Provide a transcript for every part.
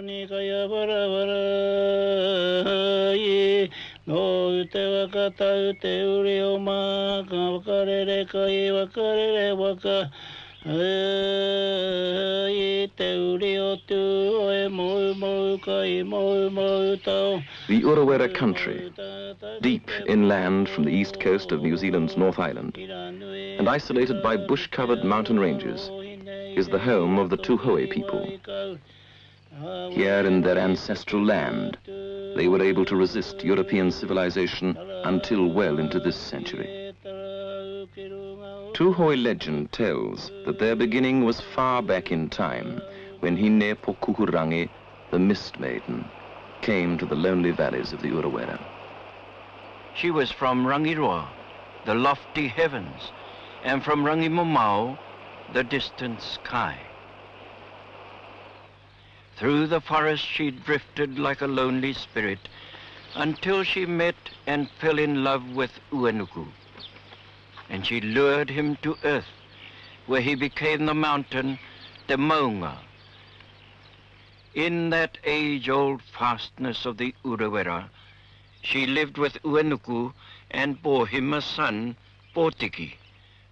puni kaya bara bara ye no ute wakata ute uri o ma ka wakarere kai wakarere waka ye te uri o tu oe mo mo kai mo mo tau The Urewera country, deep inland from the east coast of New Zealand's North Island, and isolated by bush-covered mountain ranges, is the home of the Tuhoe people. Here in their ancestral land, they were able to resist European civilization until well into this century. Tuhoe legend tells that their beginning was far back in time, when Hine Pukohurangi, the Mist Maiden, came to the lonely valleys of the Urewera. She was from Rangiroa, the lofty heavens, and from Rangimomao, the distant sky. Through the forest she drifted like a lonely spirit until she met and fell in love with Uenuku. And she lured him to earth, where he became the mountain Te Maunga. In that age-old fastness of the Urewera, she lived with Uenuku and bore him a son, Potiki,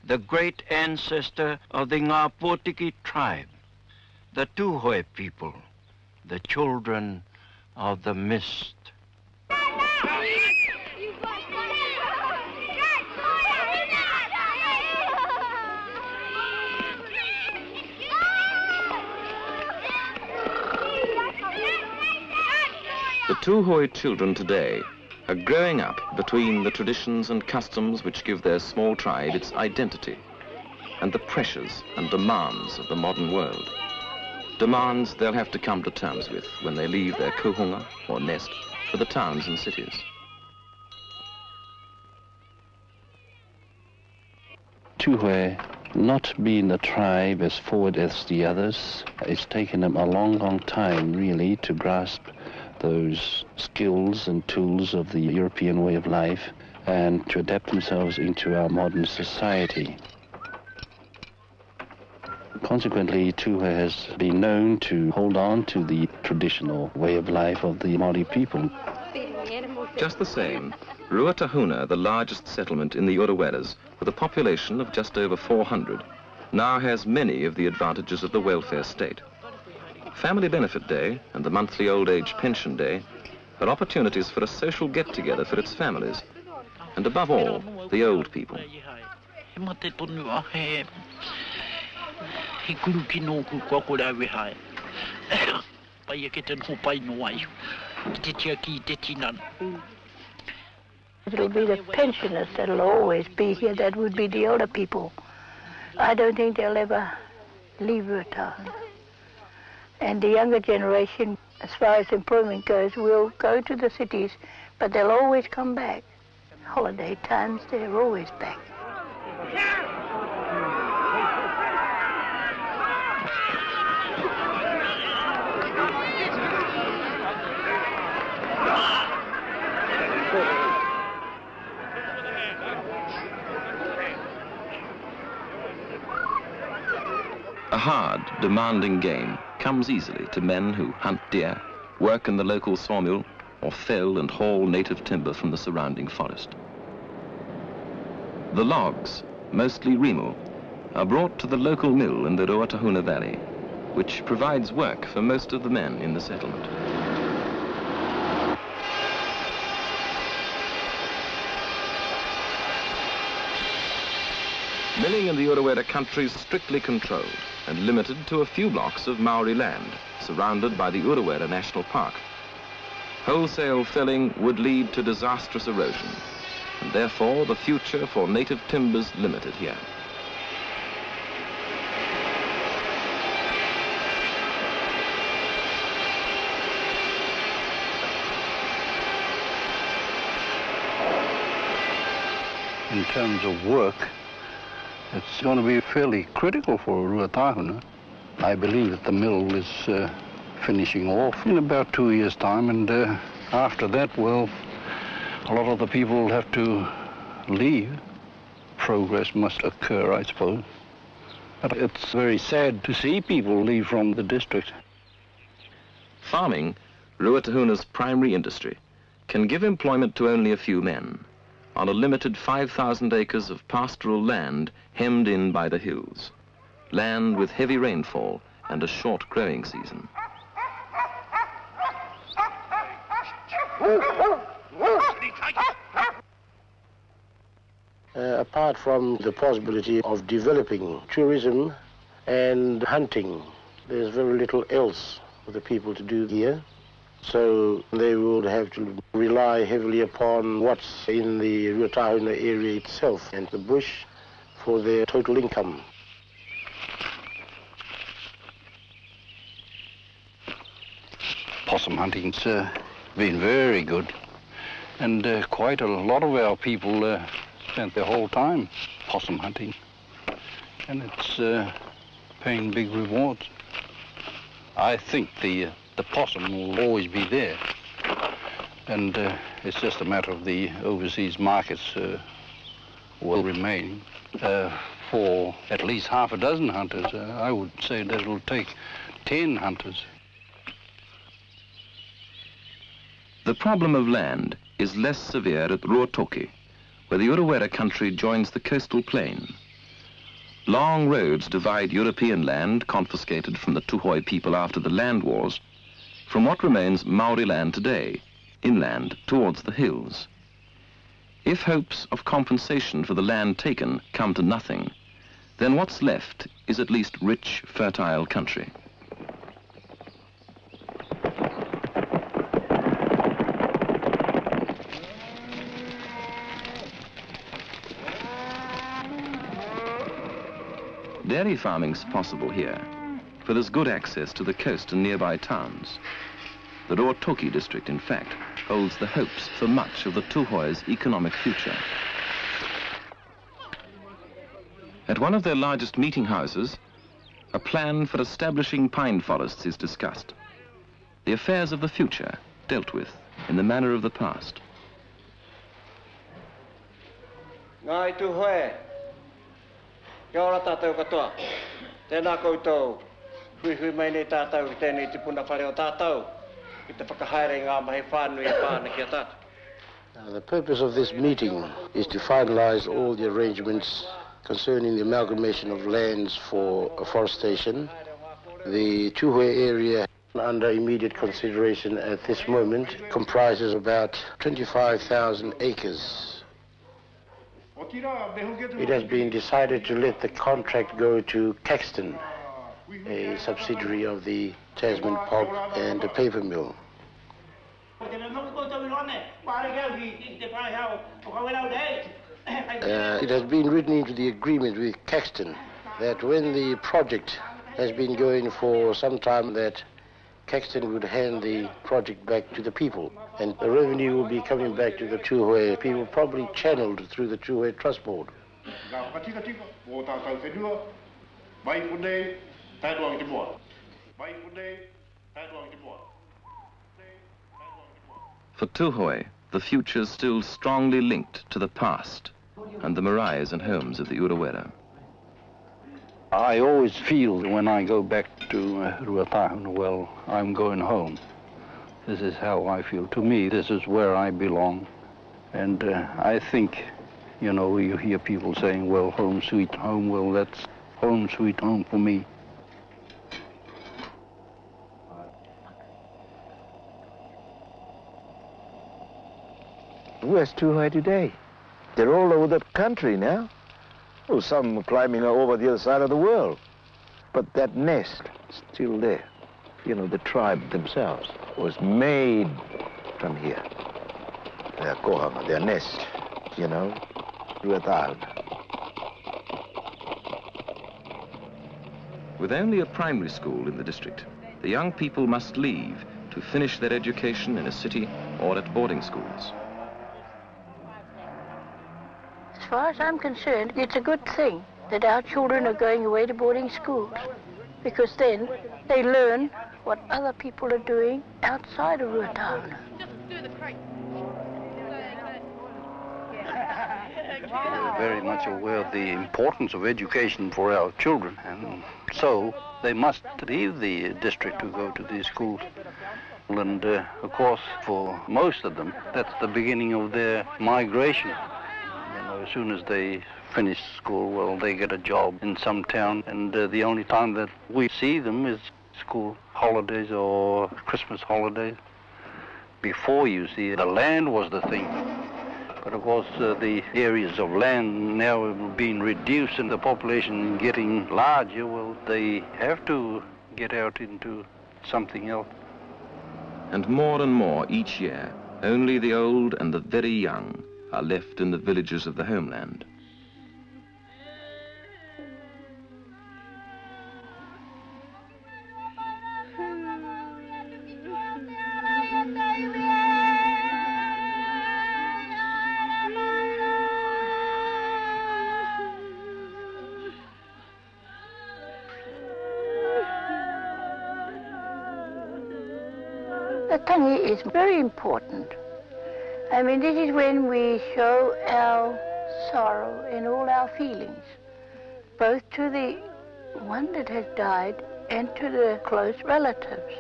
the great ancestor of the Ngā tribe, the Tuhoe people, the children of the mist. The Tuhoe children today are growing up between the traditions and customs which give their small tribe its identity and the pressures and demands of the modern world. Demands they'll have to come to terms with when they leave their kohanga or nest for the towns and cities. Tuhoe, not being a tribe as forward as the others, it's taken them a long, long time really to grasp those skills and tools of the European way of life and to adapt themselves into our modern society. Consequently, Tuhoe has been known to hold on to the traditional way of life of the Māori people. Just the same, Ruatahuna, the largest settlement in the Ureweras, with a population of just over 400, now has many of the advantages of the welfare state. Family Benefit Day and the monthly old age pension day are opportunities for a social get-together for its families, and above all, the old people. It'll be the pensioners that'll always be here. That would be the older people. I don't think they'll ever leave Ruatahuna. And the younger generation, as far as employment goes, will go to the cities, but they'll always come back. Holiday times, they're always back. A hard, demanding game comes easily to men who hunt deer, work in the local sawmill, or fell and haul native timber from the surrounding forest. The logs, mostly rimu, are brought to the local mill in the Ruatahuna Valley, which provides work for most of the men in the settlement. Milling in the Urewera country is strictly controlled and limited to a few blocks of Maori land, surrounded by the Urewera National Park. Wholesale felling would lead to disastrous erosion, and therefore the future for native timbers limited here. In terms of work, it's going to be fairly critical for Ruatahuna. I believe that the mill is uh, finishing off in about two years' time, and uh, after that, well, a lot of the people will have to leave. Progress must occur, I suppose. But it's very sad to see people leave from the district. Farming, Ruatahuna's primary industry, can give employment to only a few men on a limited 5,000 acres of pastoral land hemmed in by the hills. Land with heavy rainfall and a short growing season. Uh, apart from the possibility of developing tourism and hunting, there's very little else for the people to do here. So they would have to rely heavily upon what's in the Ruatahuna area itself and the bush for their total income. Possum hunting's uh, been very good. And uh, quite a lot of our people uh, spent their whole time possum hunting. And it's uh, paying big rewards. I think the, uh, the possum will always be there. And uh, it's just a matter of the overseas markets uh, will remain. Uh, for at least half a dozen hunters, uh, I would say that it'll take 10 hunters. The problem of land is less severe at Ruatoki, where the Urewera country joins the coastal plain. Long roads divide European land, confiscated from the Tuhoe people after the land wars, from what remains Maori land today, inland towards the hills. If hopes of compensation for the land taken come to nothing, then what's left is at least rich, fertile country. Dairy farming's possible here, for there's good access to the coast and nearby towns. The Ruatoki district, in fact, holds the hopes for much of the Tuhoe's economic future. At one of their largest meeting houses, a plan for establishing pine forests is discussed. The affairs of the future dealt with in the manner of the past. Ngai tu. Kia ora tātou katoa. Tēnā koutou. Hui hui mai nei ki tēnei te puna whare o. Ki te whakahaere ngā mahi whānui e pāna ki a tātou. Now, the purpose of this meeting is to finalize all the arrangements concerning the amalgamation of lands for afforestation. The Tuhoe area under immediate consideration at this moment comprises about 25,000 acres. It has been decided to let the contract go to Caxton, a subsidiary of the Tasman Pulp and Paper Mill. Uh, it has been written into the agreement with Caxton that when the project has been going for some time that Caxton would hand the project back to the people and the revenue will be coming back to the Tuhoe people, probably channeled through the Tuhoe Trust Board. For Tuhoe, the future is still strongly linked to the past and the maraes and homes of the Urewera. I always feel when I go back to uh, Ruatahuna, well, I'm going home. This is how I feel. To me, this is where I belong. And uh, I think, you know, you hear people saying, well, home sweet home, well, that's home sweet home for me. Where's Tuhoe today? They're all over the country now. Oh, some climbing over the other side of the world. But that nest, still there. You know, the tribe themselves was made from here. Their kohanga, their nest, you know, Ruatahuna. With only a primary school in the district, the young people must leave to finish their education in a city or at boarding schools. As far as I'm concerned, it's a good thing that our children are going away to boarding schools because then they learn what other people are doing outside of Ruatahuna. We're very much aware of the importance of education for our children, and so they must leave the district to go to these schools. And uh, of course, for most of them, that's the beginning of their migration. As soon as they finish school, well, they get a job in some town, and uh, the only time that we see them is school holidays or Christmas holidays. Before, you see, the land was the thing. But of course, uh, the areas of land now being reduced and the population getting larger, well, they have to get out into something else. And more and more each year, only the old and the very young are left in the villages of the homeland. The tangi is very important. I mean, this is when we show our sorrow and all our feelings, both to the one that has died and to the close relatives.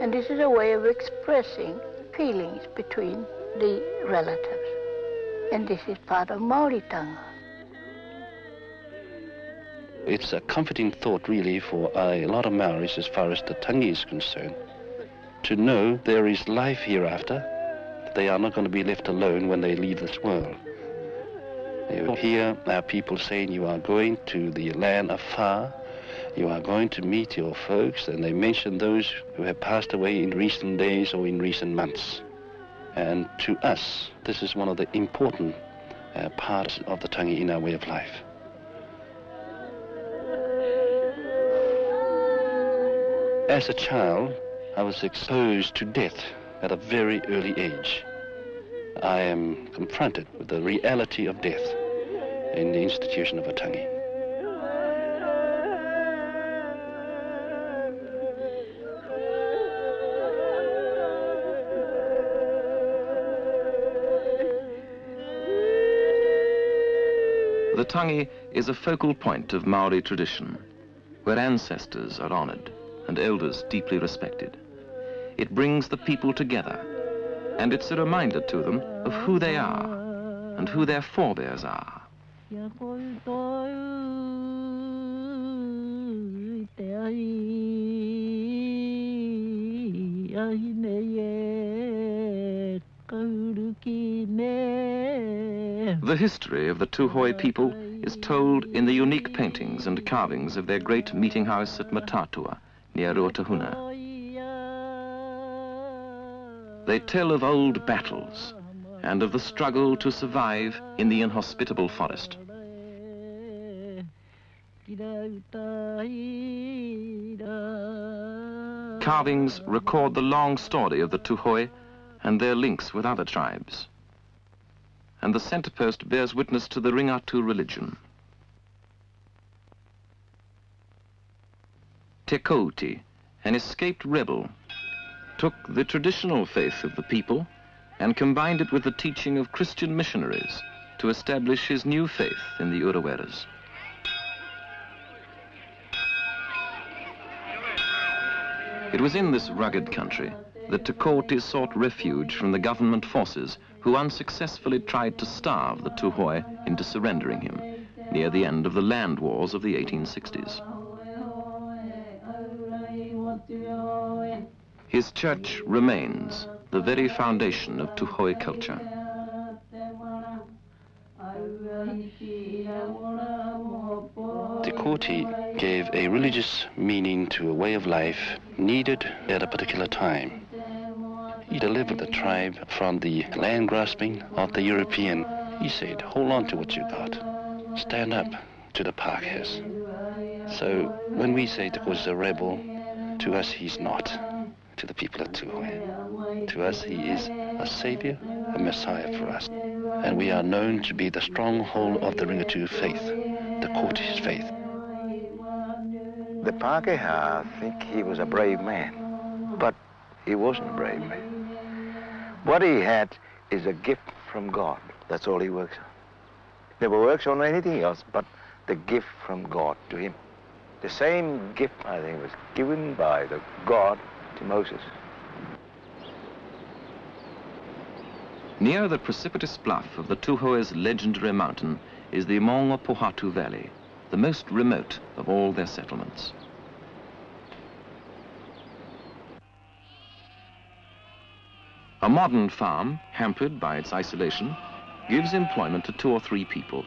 And this is a way of expressing feelings between the relatives. And this is part of Māoritanga. It's a comforting thought, really, for a lot of Maoris as far as the Tangi is concerned, to know there is life hereafter. They are not going to be left alone when they leave this world. You hear our people saying you are going to the land afar, you are going to meet your folks, and they mention those who have passed away in recent days or in recent months. And to us, this is one of the important uh, parts of the Tangi in our way of life. As a child, I was exposed to death at a very early age. I am confronted with the reality of death in the institution of Atangi. The Tangi is a focal point of Maori tradition, where ancestors are honored and elders deeply respected. It brings the people together, and it's a reminder to them of who they are and who their forebears are. The history of the Tuhoe people is told in the unique paintings and carvings of their great meeting house at Matatua, near Ruatahuna. They tell of old battles and of the struggle to survive in the inhospitable forest. Carvings record the long story of the Tuhoe and their links with other tribes. And the centerpost bears witness to the Ringatu religion. Te Kooti, an escaped rebel, took the traditional faith of the people and combined it with the teaching of Christian missionaries to establish his new faith in the Ureweras. It was in this rugged country that Te Kooti sought refuge from the government forces who unsuccessfully tried to starve the Tuhoe into surrendering him near the end of the land wars of the 1860s. His church remains the very foundation of Tuhoe culture. Te Kooti gave a religious meaning to a way of life needed at a particular time. He delivered the tribe from the land grasping of the European. He said, hold on to what you got. Stand up to the Pākehās. So when we say is a rebel, to us he's not. To the people of Tuhoe. To us he is a savior, a messiah for us. And we are known to be the stronghold of the Ringatu faith, the Kurdish faith. The Pākehā think he was a brave man, but he wasn't a brave man. What he had is a gift from God. That's all he works on. Never works on anything else but the gift from God to him. The same gift, I think, was given by the God to Moses. Near the precipitous bluff of the Tuhoe's legendary mountain is the Maungapohatu Valley, the most remote of all their settlements. A modern farm, hampered by its isolation, gives employment to two or three people,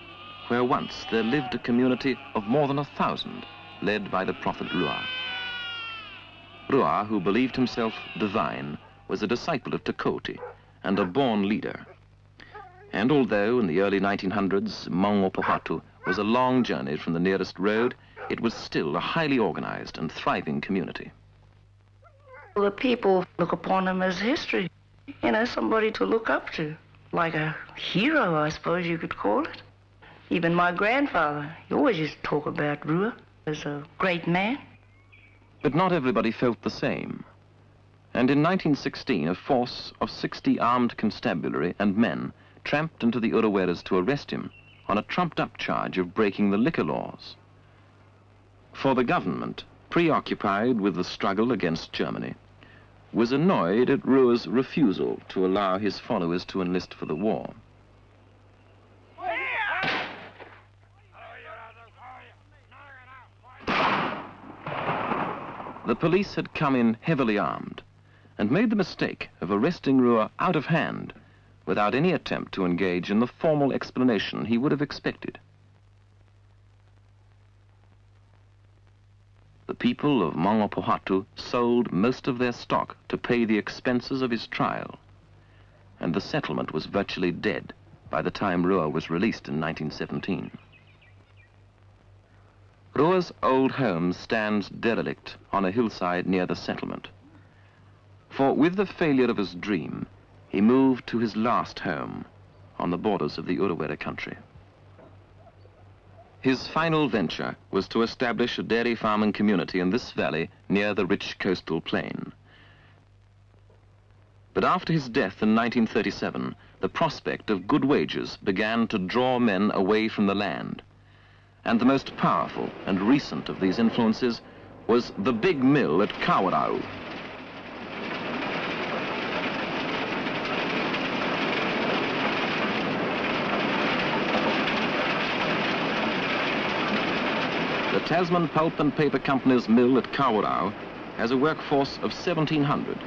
where once there lived a community of more than a thousand, led by the prophet Rua. Rua, who believed himself divine, was a disciple of Te Kooti and a born leader. And although in the early 1900s Maunga Pohatu was a long journey from the nearest road, it was still a highly organized and thriving community. The people look upon him as history, you know, somebody to look up to, like a hero, I suppose you could call it. Even my grandfather, he always used to talk about Rua as a great man. But not everybody felt the same. And in 1916, a force of 60 armed constabulary and men tramped into the Ureweras to arrest him on a trumped-up charge of breaking the liquor laws. For the government, preoccupied with the struggle against Germany, was annoyed at Rua's refusal to allow his followers to enlist for the war. The police had come in heavily armed and made the mistake of arresting Rua out of hand without any attempt to engage in the formal explanation he would have expected. The people of Maunga Pohatu sold most of their stock to pay the expenses of his trial, and the settlement was virtually dead by the time Rua was released in 1917. Rua's old home stands derelict on a hillside near the settlement. For with the failure of his dream, he moved to his last home on the borders of the Urewera country. His final venture was to establish a dairy farming community in this valley near the rich coastal plain. But after his death in 1937, the prospect of good wages began to draw men away from the land and the most powerful and recent of these influences was the big mill at Kawerau. The Tasman Pulp and Paper Company's mill at Kawerau has a workforce of 1,700,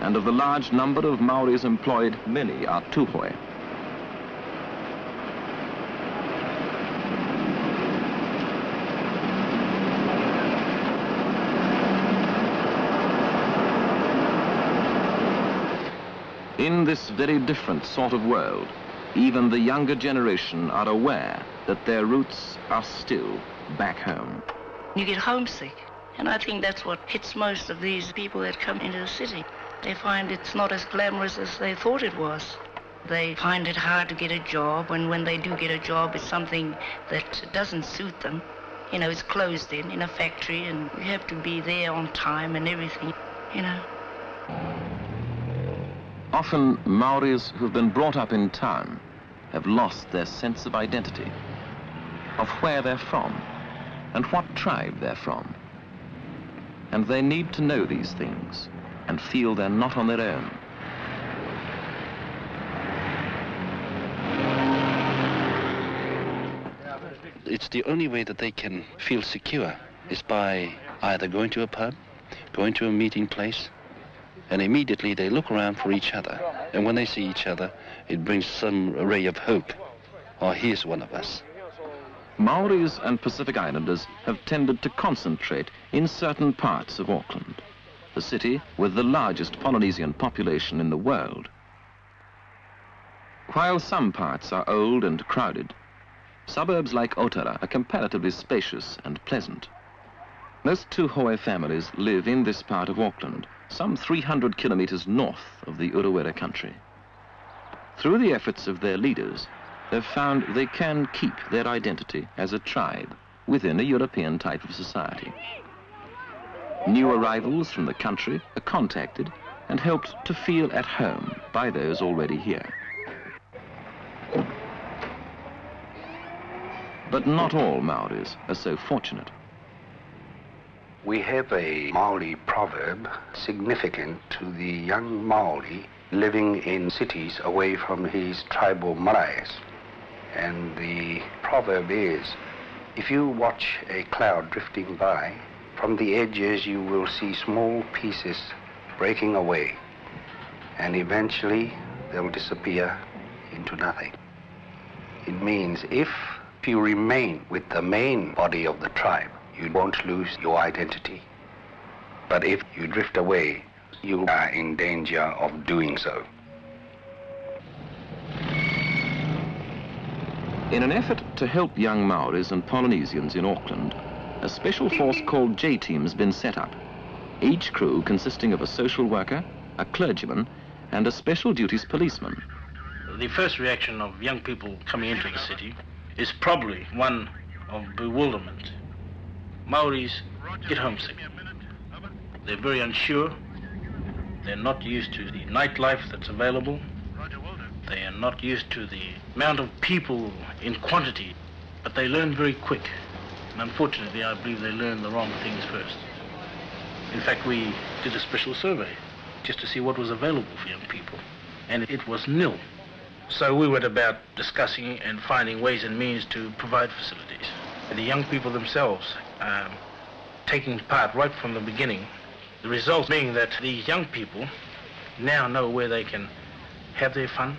and of the large number of Maoris employed, many are Tūhoe. In this very different sort of world, even the younger generation are aware that their roots are still back home. You get homesick. And I think that's what hits most of these people that come into the city. They find it's not as glamorous as they thought it was. They find it hard to get a job, and when they do get a job, it's something that doesn't suit them. You know, it's closed in, in a factory, and you have to be there on time and everything, you know. Often Maoris who've been brought up in town have lost their sense of identity, of where they're from and what tribe they're from. And they need to know these things and feel they're not on their own. It's the only way that they can feel secure is by either going to a pub, going to a meeting place, and immediately they look around for each other. And when they see each other, it brings some ray of hope. Oh, here's one of us. Maoris and Pacific Islanders have tended to concentrate in certain parts of Auckland, the city with the largest Polynesian population in the world. While some parts are old and crowded, suburbs like Otara are comparatively spacious and pleasant. Most Tūhoe families live in this part of Auckland, some 300 kilometers north of the Urewera country. Through the efforts of their leaders, they've found they can keep their identity as a tribe within a European type of society. New arrivals from the country are contacted and helped to feel at home by those already here. But not all Maoris are so fortunate. We have a Maori proverb significant to the young Maori living in cities away from his tribal maraes. And the proverb is, if you watch a cloud drifting by, from the edges you will see small pieces breaking away, and eventually they'll disappear into nothing. It means if you remain with the main body of the tribe, you won't lose your identity. But if you drift away, you are in danger of doing so. In an effort to help young Maoris and Polynesians in Auckland, a special force called J-Team has been set up. Each crew consisting of a social worker, a clergyman, and a special duties policeman. The first reaction of young people coming into the city is probably one of bewilderment. Maoris get homesick. They're very unsure. They're not used to the nightlife that's available. They are not used to the amount of people in quantity, but they learn very quick. And unfortunately, I believe they learn the wrong things first. In fact, we did a special survey just to see what was available for young people, and it was nil. So we went about discussing and finding ways and means to provide facilities. The young people themselves um, taking part right from the beginning, the result being that these young people now know where they can have their fun,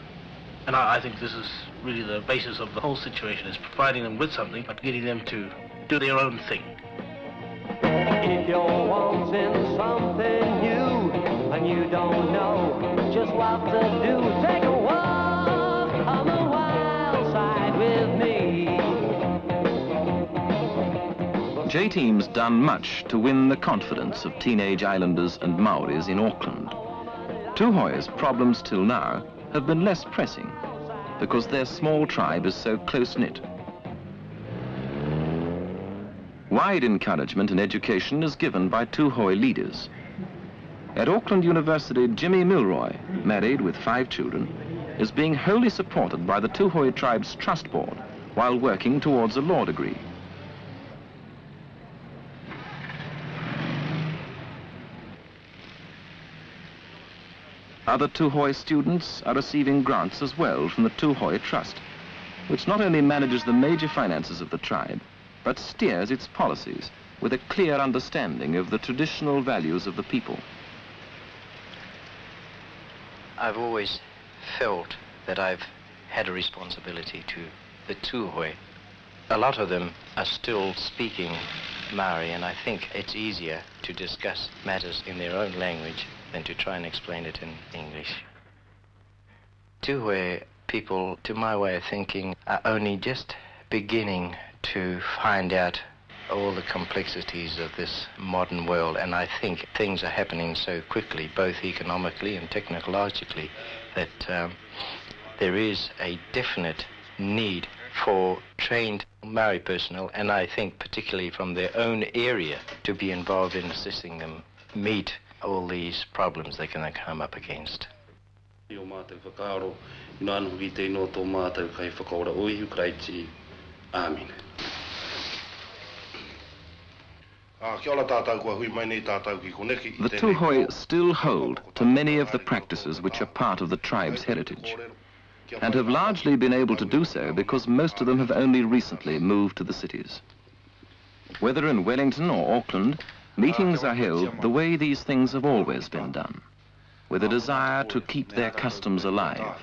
and I, I think this is really the basis of the whole situation, is providing them with something, but getting them to do their own thing. If you're wanting something new and you don't know just what to do, J-Team's done much to win the confidence of teenage islanders and Maoris in Auckland. Tuhoe's problems till now have been less pressing because their small tribe is so close-knit. Wide encouragement and education is given by Tuhoe leaders. At Auckland University, Jimmy Milroy, married with five children, is being wholly supported by the Tuhoe tribe's trust board while working towards a law degree. Other Tuhoe students are receiving grants as well from the Tuhoe Trust, which not only manages the major finances of the tribe, but steers its policies with a clear understanding of the traditional values of the people. I've always felt that I've had a responsibility to the Tuhoe. A lot of them are still speaking Maori, and I think it's easier to discuss matters in their own language than to try and explain it in English. Tuhoe people, to my way of thinking, are only just beginning to find out all the complexities of this modern world, and I think things are happening so quickly, both economically and technologically, that um, there is a definite need for trained Maori personnel, and I think particularly from their own area, to be involved in assisting them meet all these problems they're going to come up against. I o mātou whakaaro, ino anu ki te ino tō mātou kai whakaora oihu kreiti. Amen. The Tuhoe still hold to many of the practices which are part of the tribe's heritage, and have largely been able to do so because most of them have only recently moved to the cities. Whether in Wellington or Auckland, meetings are held the way these things have always been done, with a desire to keep their customs alive.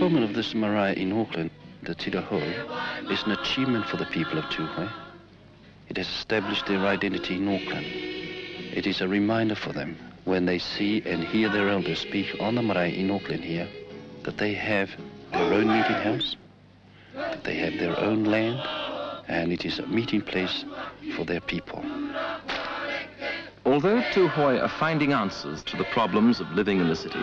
Fulfillment of this marae in Auckland, the Tira Hou, is an achievement for the people of Tuhoe. It has established their identity in Auckland. It is a reminder for them when they see and hear their elders speak on the marae in Auckland here that they have their own meeting house, that they have their own land, and it is a meeting place for their people. Although Tuhoe are finding answers to the problems of living in the city,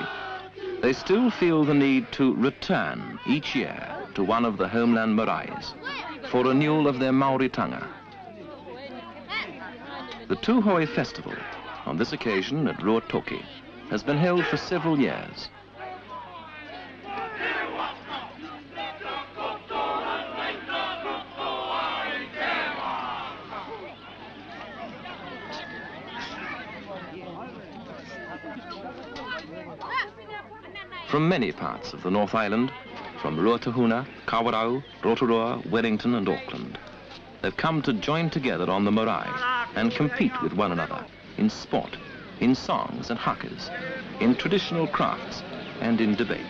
they still feel the need to return each year to one of the homeland maraes for renewal of their Māoritanga. The Tuhoe Festival, on this occasion at Ruatoki, has been held for several years. From many parts of the North Island, from Ruatahuna, Kawerau, Rotorua, Wellington and Auckland, they've come to join together on the marae and compete with one another in sport, in songs and hakas, in traditional crafts and in debate.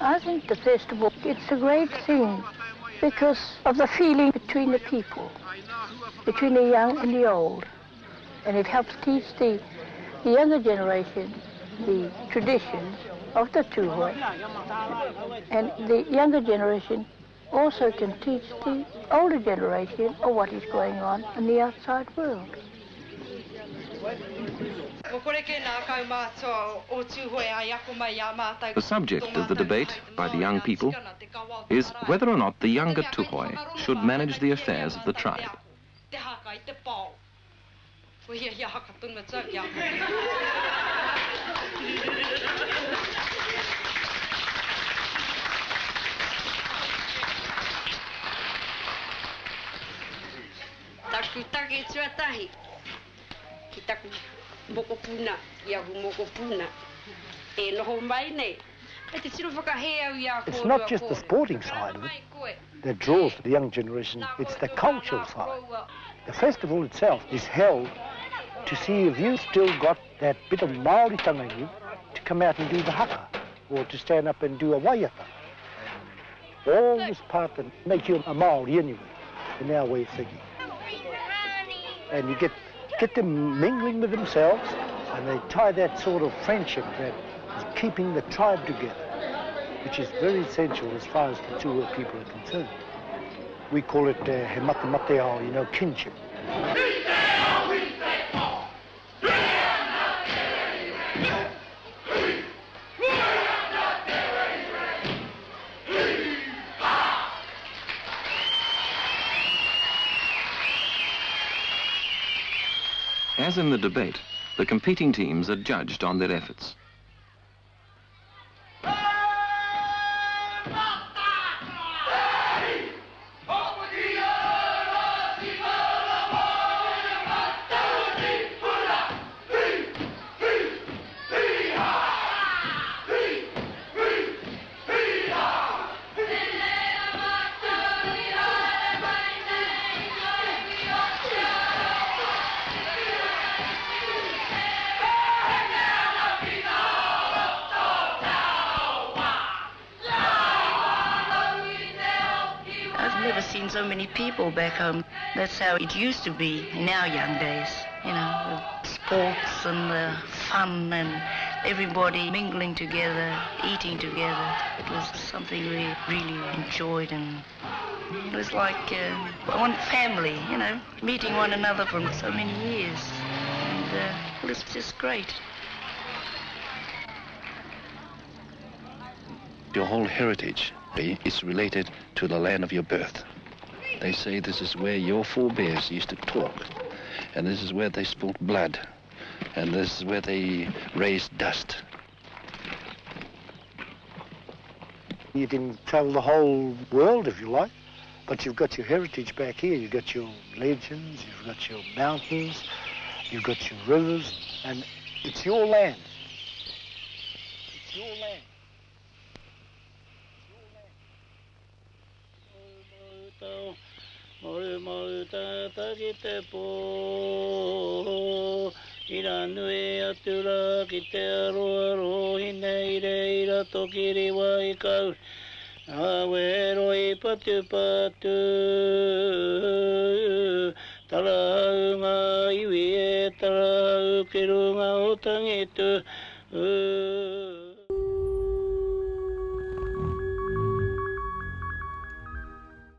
I think the festival, it's a great thing because of the feeling between the people, between the young and the old. And it helps teach the, the younger generation the traditions of the Tuhoe. And the younger generation also can teach the older generation of what is going on in the outside world. The subject of the debate by the young people is whether or not the younger Tuhoe should manage the affairs of the tribe. Tuatahi. Moko puna, ia hu moko puna. E noho mai nei. Te tino whakahea au ia It's not just the sporting side of it that draws the young generation, it's the cultural side. The festival itself is held to see if you've still got that bit of Māori tanga in you to come out and do the haka or to stand up and do a waiata. All this part that make you a Māori anyway, in our way of thinking. And you get, get them mingling with themselves and they tie that sort of friendship that is keeping the tribe together, which is very essential as far as the two people are concerned. We call it uh, he you know, kinship. As in the debate, the competing teams are judged on their efforts. People back home. That's how it used to be in our young days. You know, the sports and the fun and everybody mingling together, eating together. It was something we really enjoyed and it was like uh, one family, you know, meeting one another for so many years. And uh, it was just great. Your whole heritage is related to the land of your birth. They say this is where your forebears used to talk, and this is where they spilled blood, and this is where they raised dust. You can travel the whole world if you like, but you've got your heritage back here. You've got your legends, you've got your mountains, you've got your rivers, and it's your land. ki te pō I ra nui atu rā ki te aroa rohi nei re i ra tokiri riwa i kau Awe wero i patu patu Tara au ngā iwi e tara au ki runga o tangitu Uh...